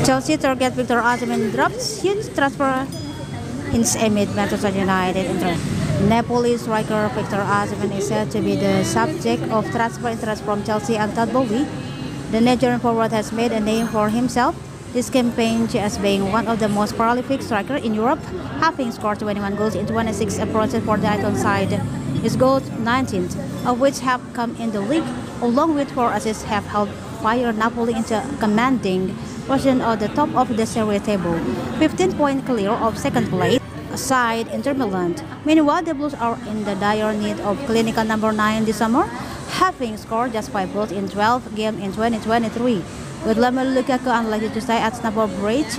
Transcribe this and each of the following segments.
Chelsea target Victor Osimhen drops huge transfer hints amid Manchester United interest. Napoli striker Victor Osimhen is said to be the subject of transfer interest from Chelsea and Todd. The Nigerian forward has made a name for himself this campaign as being one of the most prolific strikers in Europe, having scored 21 goals in 26 appearances for the icon side. His goals, 19th, of which have come in the league, along with four assists, have helped fire Napoli into a commanding position at the top of the Serie table, 15 points clear of second place side Milan. Meanwhile, the Blues are in the dire need of clinical number 9 this summer, having scored just 5 goals in 12 games in 2023. With Romelu Lukaku unlikely to stay at Stamford Bridge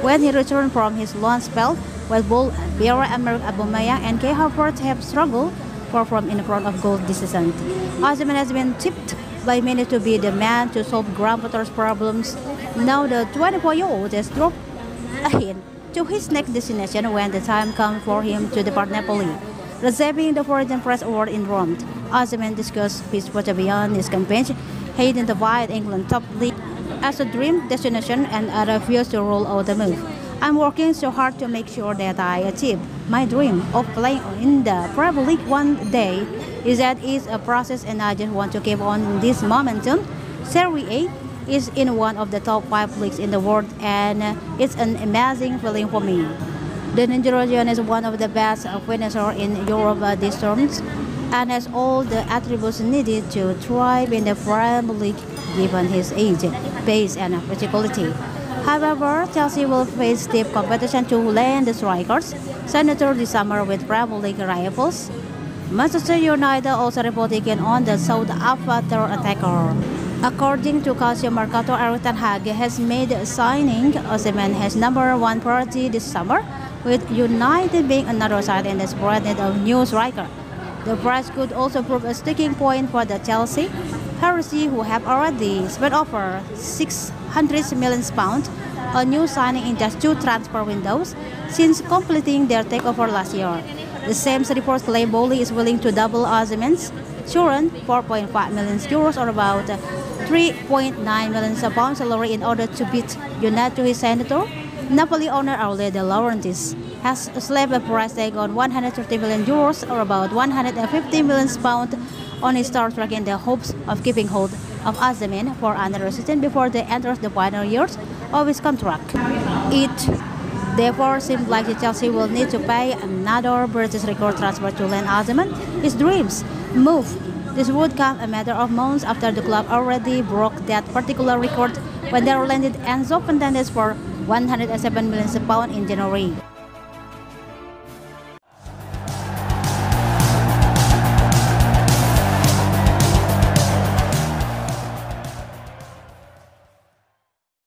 when he returned from his loan spell, while both Pierre-Emerick Aubameyang and Kai Havertz have struggled far from in front of goal this season. Osimhen has been tipped by many to be the man to solve Graham Potter's problems. Now the 24-year-old has dropped ahead to his next destination when the time comes for him to depart Napoli. Receiving the Foreign Press Award in Rome, Osimhen discussed his future beyond his campaign, the wide England top league as a dream destination and I refuse to rule out the move. I'm working so hard to make sure that I achieve my dream of playing in the Premier League one day. Is that is a process and I just want to keep on this momentum. Serie A is in one of the top five leagues in the world and it's an amazing feeling for me. The Nigerian is one of the best finishers in Europe uh, this terms and has all the attributes needed to thrive in the Premier League given his age, pace and physicality. However, Chelsea will face stiff competition to land the strikers, Senator this summer with Premier League rivals. Manchester United also reporting on the South African attacker. According to Calcio Mercato, Erik ten Hag has made a signing Osimhen has number one priority this summer, with United being another side in the spread need of new striker. The price could also prove a sticking point for the Chelsea, Heresy, who have already spent over 600 million pounds, a new signing in just two transfer windows since completing their takeover last year. The same reports claim Boehly is willing to double Osimhen's current 4.5 million euros or about 3.9 million pounds salary in order to beat United to senator. Napoli owner Aurelio De Laurentiis has slapped a price tag on 130 million euros or about 150 million pounds on his star track in the hopes of keeping hold of Osimhen for another season before they enter the final years of his contract. It therefore seems like Chelsea will need to pay another British record transfer to land Osimhen his dreams move. This would come a matter of months after the club already broke that particular record when they landed Enzo Fernandez for 107 million pounds in January.